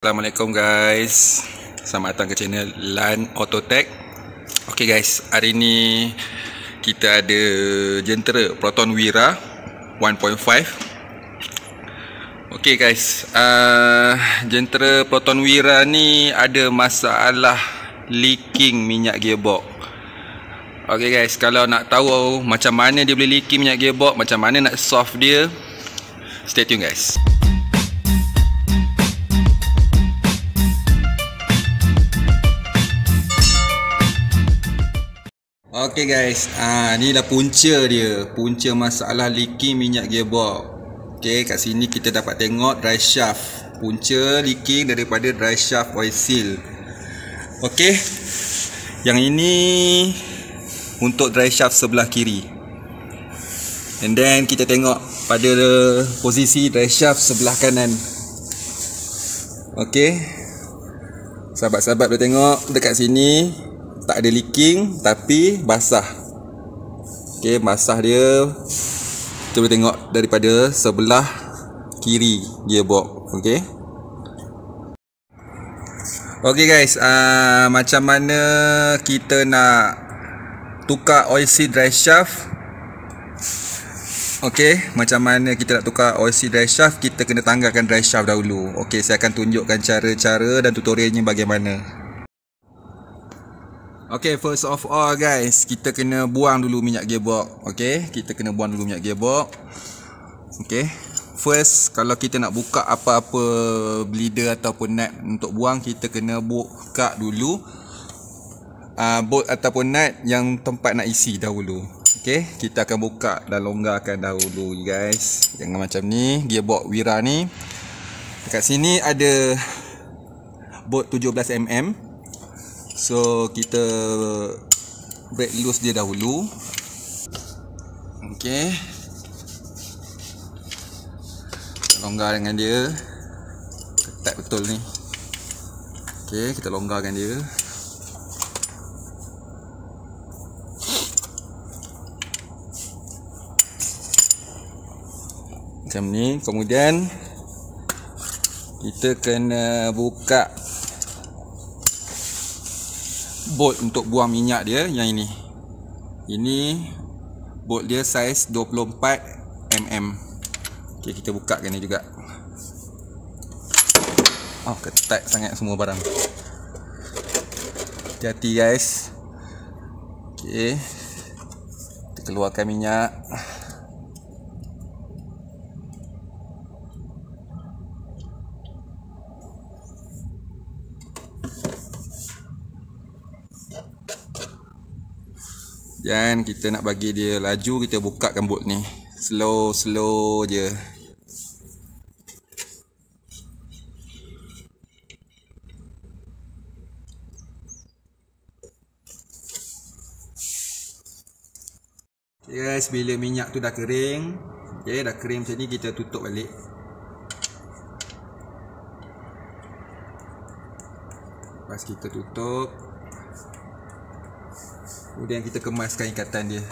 Assalamualaikum guys. Selamat datang ke channel Lan Autotech. Okay guys. Hari ni Kita ada Jentera Proton Wira 1.5 Okay guys. Uh, Jentera Proton Wira ni Ada masalah Leaking minyak gearbox. Okay guys. Kalau nak tahu Macam mana dia boleh leaking minyak gearbox Macam mana nak solve dia Stay tune guys Okay guys, ah ni dah punca dia. Punca masalah leaking minyak gearbox. Okay, kat sini kita dapat tengok dry shaft. Punca leaking daripada dry shaft oil seal. Okay. Yang ini untuk dry shaft sebelah kiri. And then kita tengok pada posisi dry shaft sebelah kanan. Okay. Sahabat-sahabat boleh tengok dekat sini tak ada leaking tapi basah. Ok basah dia. Kita boleh tengok daripada sebelah kiri gearbox ok ok guys uh, macam mana kita nak tukar oil seal dry shaft? Ok macam mana kita nak tukar oil seal dry shaft? Kita kena tanggalkan dry shaft dahulu. Ok saya akan tunjukkan cara-cara dan tutorialnya bagaimana Okay, first of all guys, kita kena buang dulu minyak gearbox. Okay, kita kena buang dulu minyak gearbox. Okay, first kalau kita nak buka apa-apa bleeder ataupun nut untuk buang, kita kena buka dulu uh, bolt ataupun nut yang tempat nak isi dahulu. Okay, kita akan buka dan longgarkan dahulu guys. Jangan macam ni, gearbox Wira ni. Dekat sini ada bolt 17mm So kita break loose dia dahulu. Okey. Longgar dengan dia. Ketat betul ni. Okey, kita longgarkan dia. Macam ni, kemudian kita kena buka bolt untuk buang minyak dia yang ini. Ini bolt dia saiz 24 mm. Okey kita bukakan ni juga. Oh ketat sangat semua barang. Hati-hati guys. Okey. Kita keluarkan minyak. Dan kita nak bagi dia laju kita bukakan bolt ni. Slow slow je. Guys, bila minyak tu dah kering, okay, dah kering macam ni kita tutup balik. Lepas kita tutup, Kemudian kita kemaskan ikatan dia.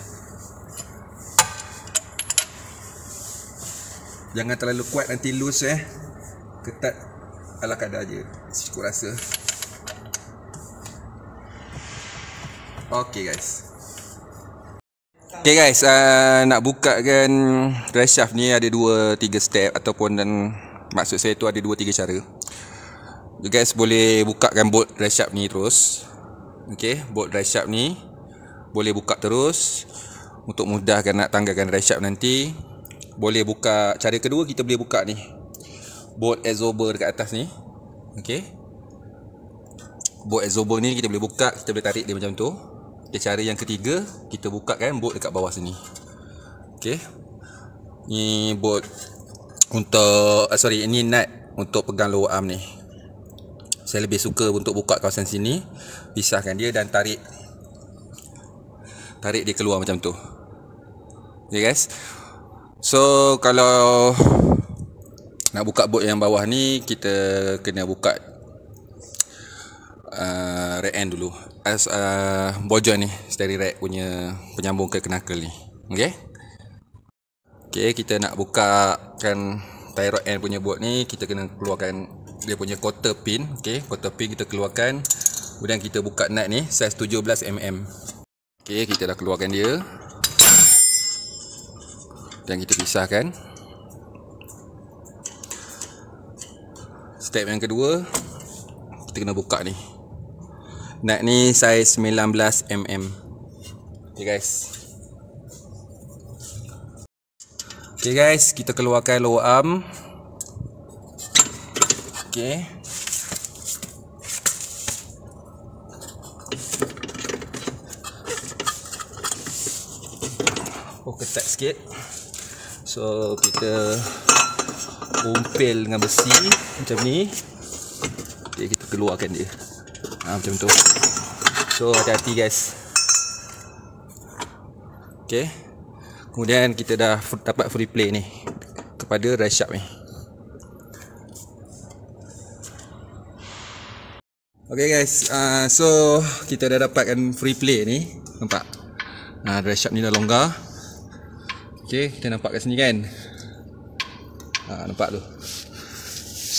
Jangan terlalu kuat nanti loose eh. Ketat ala kadar je Cukup rasa. Okay guys. Okay guys uh, Nak buka kan Dry shaft ni ada 2-3 step Ataupun dan Maksud saya tu ada 2-3 cara. You guys boleh bukakan bolt dry shaft ni terus. Okay Bolt dry shaft ni boleh buka terus. Untuk mudahkan nak tanggalkan shaft nanti boleh buka cara kedua kita boleh buka ni. Bolt absorber dekat atas ni. Okey. Bolt absorber ni kita boleh buka kita boleh tarik dia macam tu. Okay, cara yang ketiga kita buka kan bolt dekat bawah sini. Okey. Ni bolt untuk uh, sorry ini nut untuk pegang lower arm ni. Saya lebih suka untuk buka kawasan sini pisahkan dia dan tarik tarik dia keluar macam tu. Okay guys? So kalau nak buka bolt yang bawah ni kita kena buka uh, rack end dulu. As uh, bojor ni steering rack punya penyambung ke knuckle ni. Okay? Okay, kita nak buka kan tie rod end punya bolt ni kita kena keluarkan dia punya quarter pin. Okey quarter pin kita keluarkan. Kemudian kita buka nut ni saiz 17 mm okey kita dah keluarkan dia. Dan kita pisahkan. Step yang kedua kita kena buka ni. Nut ni saiz 19 mm. Okey guys. Okey guys kita keluarkan lower arm. Okey ketat sikit. So kita umpil dengan besi macam ni. Okay, kita keluarkan dia. Ha, macam tu. So hati-hati guys. Ok kemudian kita dah dapat free play ni kepada rice sharp ni. Ok guys. Uh, so kita dah dapatkan free play ni. Nampak? Uh, rice sharp ni dah longgar ok kita nampak kat sini kan Ha, nampak tu.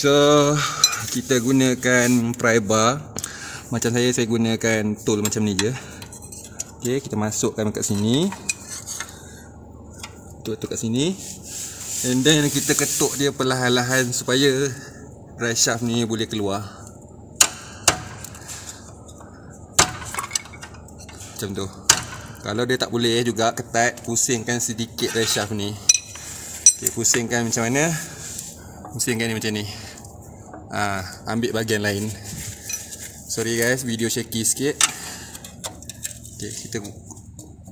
So, kita gunakan pry bar. Macam saya, saya gunakan tool macam ni je. Okay, kita masukkan kat sini. Tutup kat sini. And then kita ketuk dia perlahan-lahan supaya dry shaft ni boleh keluar. Macam tu. Kalau dia tak boleh juga ketat, pusingkan sedikit dry shaft ni. Okay, pusingkan macam mana? Pusingkan ni macam ni. Ha, ambil bahagian lain. Sorry guys, video shaky sikit. Okay, kita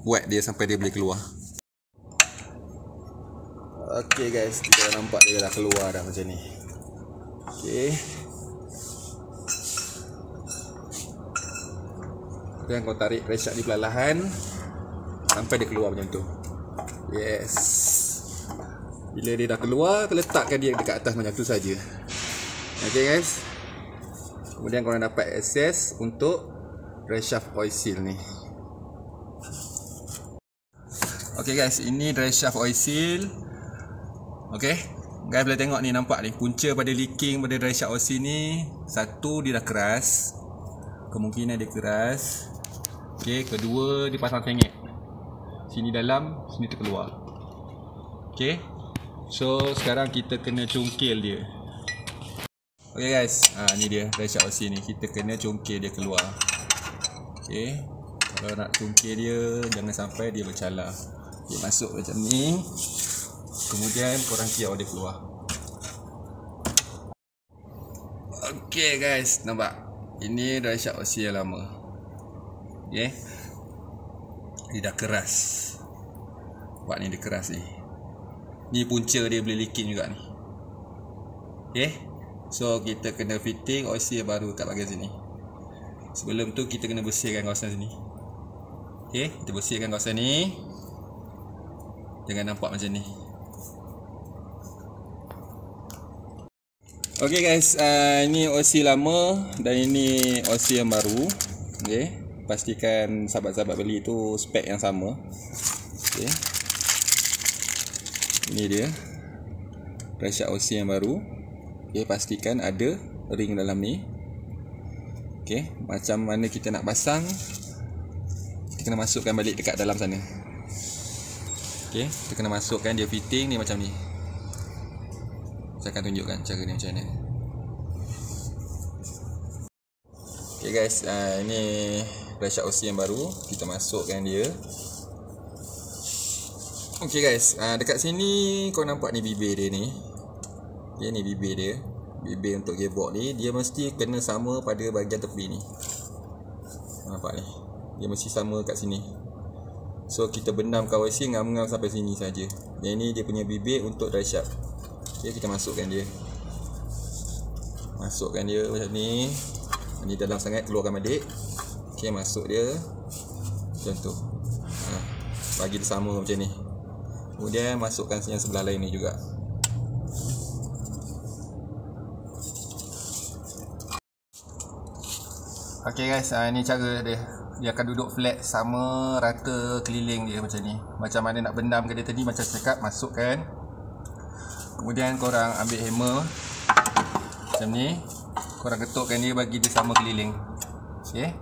buat dia sampai dia boleh keluar. Okay guys, kita dah nampak dia dah keluar dah macam ni. Okay. Dan kau tarik reset ni perlahan sampai dia keluar macam tu. Yes. Bila dia dah keluar, letakkan dia dekat atas macam tu saja. Okay guys. Kemudian korang dapat akses untuk dry shaft oil seal ni. Okay guys, ini dry shaft oil seal. Okay. Guys boleh tengok ni nampak ni punca pada leaking pada dry shaft oil seal ni. Satu dia dah keras. Kemungkinan dia keras. Okay, kedua dia pasang sengit. Sini dalam, sini terkeluar. Okay. So sekarang kita kena cungkil dia. Okay guys. Ha, Ni dia Ratchet OC ni. Kita kena cungkil dia keluar. Okay? Kalau nak cungkil dia Jangan sampai dia bercala Dia masuk macam ni. Kemudian korang kiau dia keluar. Okay guys. Nampak? Ini Ratchet OC yang lama. Okay Dia dah keras. Buat ni dia keras ni. Ni punca dia boleh leaking juga ni. Okay So kita kena fitting OC yang baru kat bahagian sini. Sebelum tu kita kena bersihkan kawasan sini. Okay Kita bersihkan kawasan ni. Jangan nampak macam ni. Okay guys. Uh, Ini OC lama Dan ini OC yang baru. Okay Pastikan sahabat-sahabat beli tu spek yang sama. Okay ini dia. Rasyak OC yang baru. Okay, Pastikan ada ring dalam ni. Okay, Macam mana kita nak pasang Kita kena masukkan balik dekat dalam sana. Okay, Kita kena masukkan dia fitting ni macam ni. Saya akan tunjukkan cara ni macam mana Okay guys, uh, ini Rasyak OC yang baru. Kita masukkan dia. Okay guys, uh, dekat sini kau nampak ni bibir dia ni. Okay, ni bibir dia. Bibir untuk gearbox ni Dia mesti kena sama pada bahagian tepi ni. Nampak ni? Dia mesti sama kat sini. So kita benam KYC ngam-ngam sampai sini saja. Yang ni dia punya bibir untuk dry shaft Okay, kita masukkan dia. Masukkan dia macam ni Ni dalam sangat, keluarkan balik Okay, masuk dia. Macam tu. Ha, Bagi dia sama macam ni. Kemudian masukkan yang sebelah lain ni juga. Okay guys, uh, ni cara dia. Dia akan duduk flat sama rata keliling dia macam ni. Macam mana nak bendam ke dia tadi macam cakap masukkan. Kemudian korang ambil hammer Macam ni. Korang ketukkan dia bagi dia sama keliling. Okey.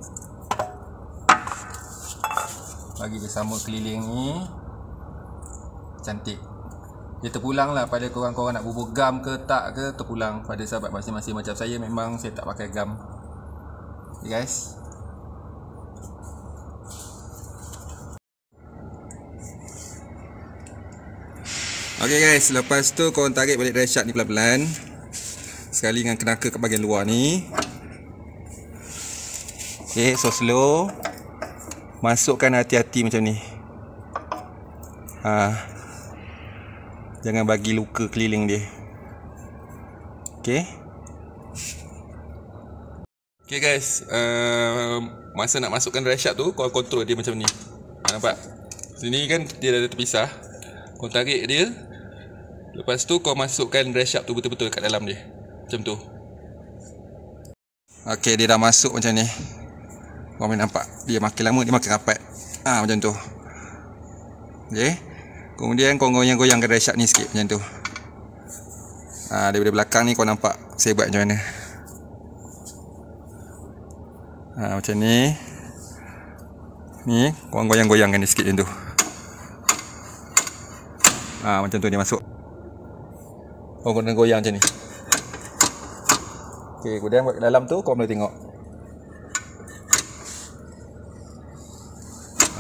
Bagi dia sama keliling ni. Cantik. Dia terpulang lah pada korang-korang nak bubur gam ke tak ke terpulang pada sahabat masing-masing macam saya memang saya tak pakai gam. Okay guys. Okay guys, lepas tu korang tarik balik dry shot ni pelan-pelan. Sekali dengan kenaka ke bahagian luar ni. Okay, so slow. Masukkan hati-hati macam ni. Ha. Jangan bagi luka keliling dia. Okay. Okay guys, uh, masa nak masukkan dry tu, kau kontrol dia macam ni. Ha, nampak? Sini kan dia dah terpisah. Kau tarik dia. Lepas tu kau masukkan dry tu betul-betul kat dalam dia. Macam tu. Okay, dia dah masuk macam ni. Kau boleh nampak. Dia makin lama, dia makin rapat. Ah ha, macam tu. Okay. Kemudian kau goyang-goyang ke resyak ni sikit macam tu. Ha, daripada belakang ni kau nampak buat macam mana. Ha, macam ni. Ni, kau goyang-goyangkan ni sikit macam tu. Ha, macam tu dia masuk. Kau kena goyang macam ni. Okay, kemudian buat dalam tu kau boleh tengok.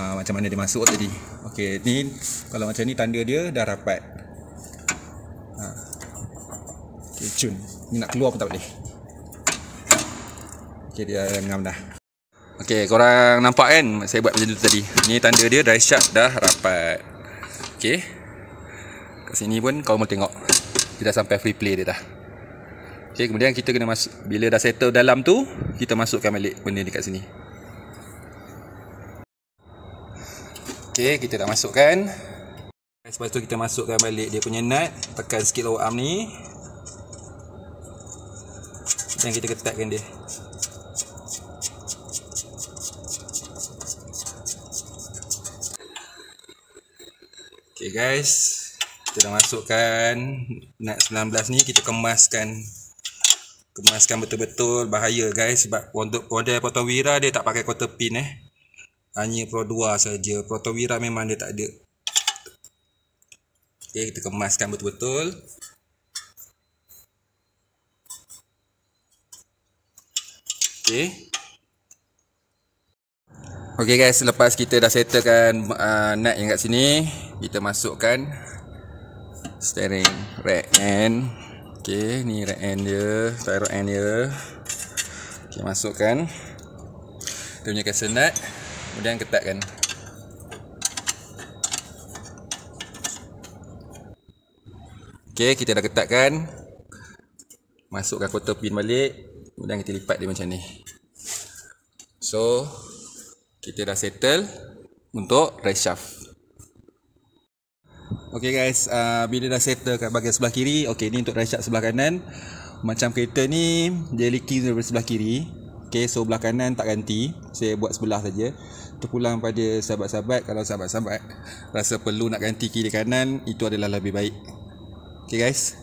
Ha, macam mana dia masuk tadi. Okey, ni kalau macam ni tanda dia dah rapat. Ha. Okey, cun. Ni nak keluar pun tak boleh. Okey, dia ngam dah. Okey, korang nampak kan saya buat macam tu tadi. Ni tanda dia dry shot dah rapat. Okey. Kat sini pun kau mau tengok. Dia dah sampai free play dia dah. Okey, kemudian kita kena masuk bila dah settle dalam tu, kita masukkan balik benda ni kat sini. Okey, kita dah masukkan. Lepas tu kita masukkan balik dia punya nut, tekan sikit lower arm ni. Dan kita ketatkan dia. Okey guys, kita dah masukkan nut 19 ni, kita kemaskan kemaskan betul-betul bahaya guys sebab untuk model potong wira dia tak pakai quarter pin eh hanya Pro 2 saja. Protowira memang dia tak ada. Okey, kita kemaskan betul-betul. Okey. Okey guys, lepas kita dah settlekan uh, nut yang kat sini, kita masukkan steering rack end. Okey, ni rack end dia, spiral end dia. Okey, masukkan. Dia punya castle nut. Kemudian ketatkan Ok kita dah ketatkan Masukkan quarter pin balik Kemudian kita lipat dia macam ni So Kita dah settle Untuk race shaft Ok guys uh, Bila dah settle kat bahagian sebelah kiri Ok ni untuk shaft sebelah kanan. Macam kereta ni Dia leaking dari sebelah kiri. Ok so belah kanan tak ganti. Saya buat sebelah saja. Terpulang pada sahabat-sahabat. Kalau sahabat-sahabat rasa perlu nak ganti kiri kanan itu adalah lebih baik. Ok guys.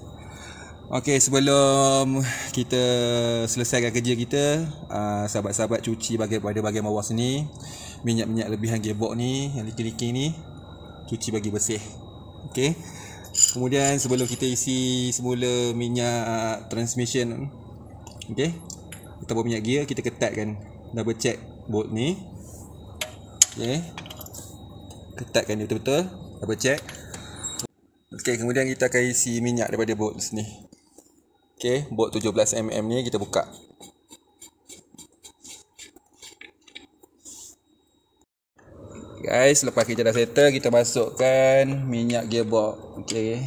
Ok sebelum kita selesaikan kerja kita uh, sahabat-sahabat cuci bahagian pada bahagian bawah sini. Minyak-minyak lebihan gearbox ni yang leaking-leaking ni cuci bagi bersih ok kemudian sebelum kita isi semula minyak transmission ok kita buat minyak gear kita ketatkan double check bolt ni Okay. Ketatkan dia betul-betul. Double check. Okay, kemudian kita akan isi minyak daripada bolt sini. Okay, bolt 17mm ni kita buka. Guys, lepas kita dah settle, kita masukkan minyak gearbox. Okay,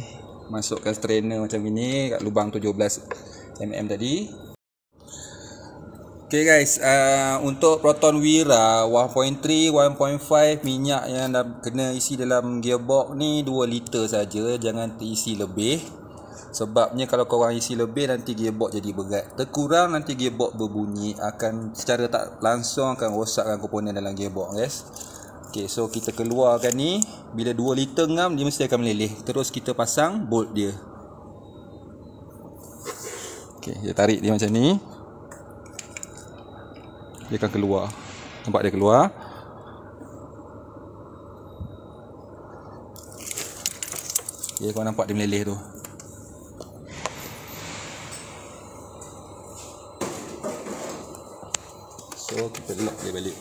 masukkan strainer macam ini kat lubang 17mm tadi. Okay guys, uh, untuk Proton Wira 1.3, 1.5 minyak yang dah kena isi dalam gearbox ni 2 liter saja, jangan terisi lebih. Sebabnya kalau korang isi lebih nanti gearbox jadi berat. Terkurang nanti gearbox berbunyi akan secara tak langsung akan rosakkan komponen dalam gearbox guys. Okay, so kita keluarkan ni, bila 2 liter ngam dia mesti akan meleleh. Terus kita pasang bolt dia. Okey, dia tarik dia macam ni. Dia akan keluar. Nampak dia keluar. Okay, kau nampak dia meleleh tu. So, kita lock dia balik.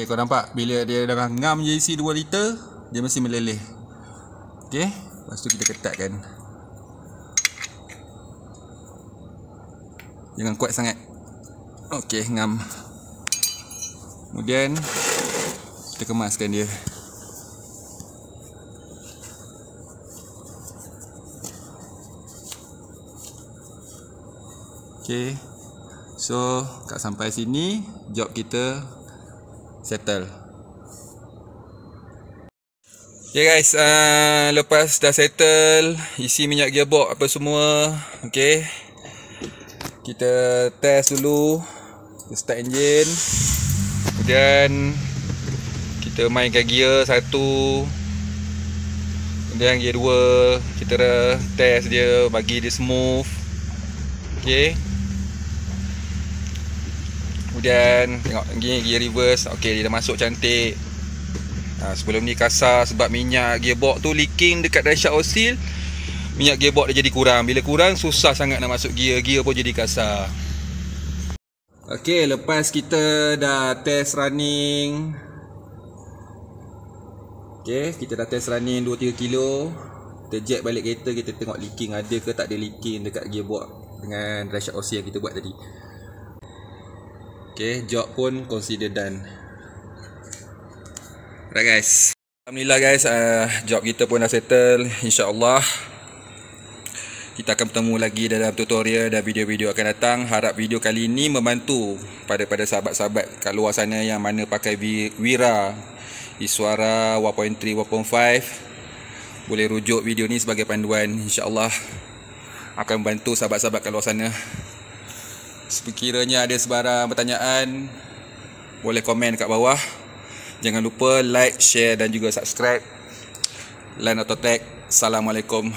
Okay, kau nampak bila dia dah ngam je isi 2 liter, dia mesti meleleh. Okay, lepas tu kita ketatkan. Jangan kuat sangat. Okey, ngam. Kemudian kita kemaskan dia. Okey. So, kat sampai sini job kita settle. Okay guys, uh, lepas dah settle isi minyak gearbox apa semua, okay. Kita test dulu kita start engine kemudian kita mainkan gear satu kemudian gear dua kita test dia bagi dia smooth ok kemudian tengok gear, gear reverse. Ok dia dah masuk cantik. Ha, sebelum ni kasar sebab minyak gearbox tu leaking dekat dashboard oil minyak gearbox dia jadi kurang. Bila kurang susah sangat nak masuk gear. Gear pun jadi kasar. Okey, lepas kita dah test running. Okey, kita dah test running 2-3 kilo. Kita jet balik kereta, kita tengok leaking ada ke tak ada leaking dekat gearbox Dengan shaft OC yang kita buat tadi Okey, job pun consider done. Alright guys. Alhamdulillah guys, uh, job kita pun dah settle InsyaAllah. Kita akan bertemu lagi dalam tutorial dan video-video akan datang. Harap video kali ini membantu pada pada sahabat-sahabat kat luar sana yang mana pakai Wira Iswara 1.3 1.5 boleh rujuk video ni sebagai panduan insya-Allah. Akan membantu sahabat-sahabat kat luar sana. Sekiranya ada sebarang pertanyaan boleh komen kat bawah. Jangan lupa like, share dan juga subscribe. Line Autotech. Assalamualaikum.